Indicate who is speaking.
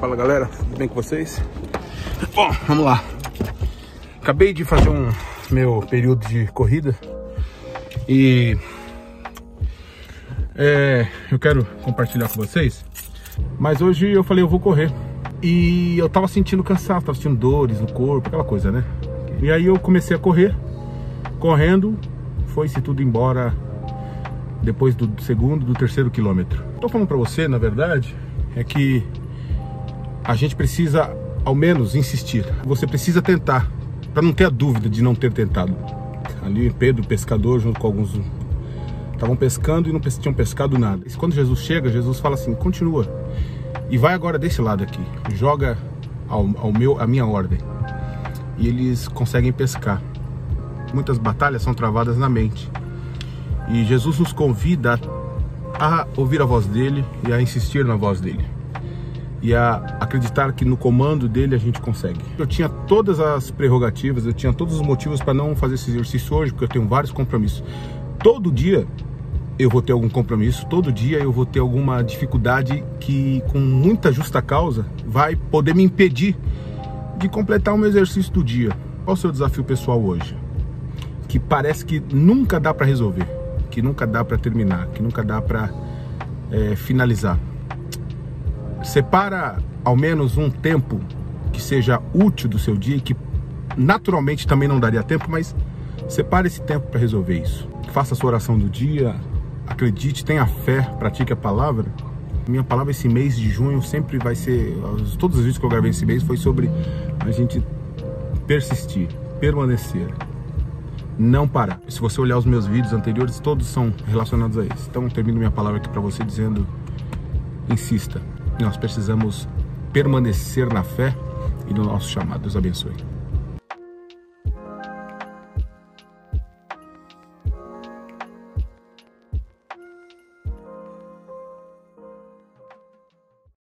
Speaker 1: Fala galera, tudo bem com vocês? Bom, vamos lá. Acabei de fazer um meu período de corrida e é, eu quero compartilhar com vocês. Mas hoje eu falei eu vou correr e eu tava sentindo cansaço, tava sentindo dores no corpo, aquela coisa, né? E aí eu comecei a correr, correndo, foi-se tudo embora depois do segundo, do terceiro quilômetro. Tô falando pra você, na verdade, é que a gente precisa, ao menos, insistir. Você precisa tentar, para não ter a dúvida de não ter tentado. Ali Pedro, pescador, junto com alguns estavam pescando e não tinham pescado nada. E quando Jesus chega, Jesus fala assim: continua e vai agora desse lado aqui, joga ao, ao meu, a minha ordem. E eles conseguem pescar. Muitas batalhas são travadas na mente. E Jesus nos convida a ouvir a voz dele e a insistir na voz dele e a acreditar que no comando dele a gente consegue. Eu tinha todas as prerrogativas, eu tinha todos os motivos para não fazer esse exercício hoje, porque eu tenho vários compromissos. Todo dia eu vou ter algum compromisso, todo dia eu vou ter alguma dificuldade que, com muita justa causa, vai poder me impedir de completar o meu exercício do dia. Qual o seu desafio pessoal hoje? Que parece que nunca dá para resolver, que nunca dá para terminar, que nunca dá para é, finalizar separa ao menos um tempo que seja útil do seu dia que naturalmente também não daria tempo, mas separe esse tempo para resolver isso. Faça a sua oração do dia, acredite, tenha fé, pratique a palavra. Minha palavra esse mês de junho sempre vai ser, todos os vídeos que eu gravei esse mês foi sobre a gente persistir, permanecer, não parar. Se você olhar os meus vídeos anteriores, todos são relacionados a isso. Então, termino minha palavra aqui para você dizendo: insista, nós precisamos permanecer na fé e no nosso chamado. Deus abençoe.